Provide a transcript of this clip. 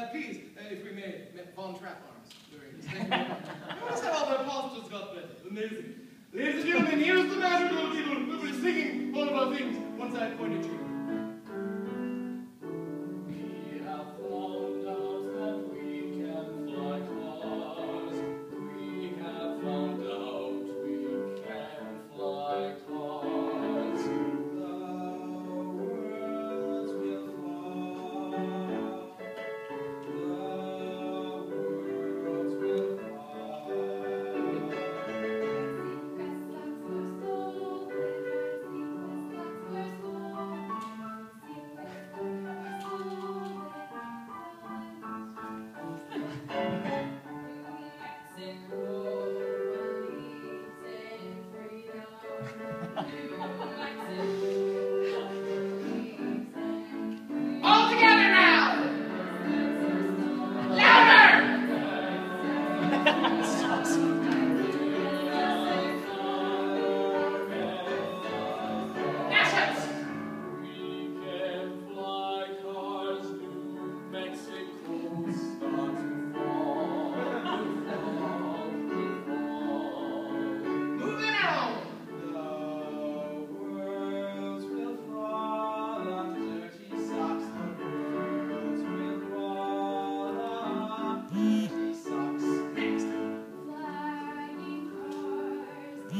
uh, peace, uh, if we may, von Trapp arms. Notice how all the apostles got there. Amazing. Ladies and gentlemen, here's the man.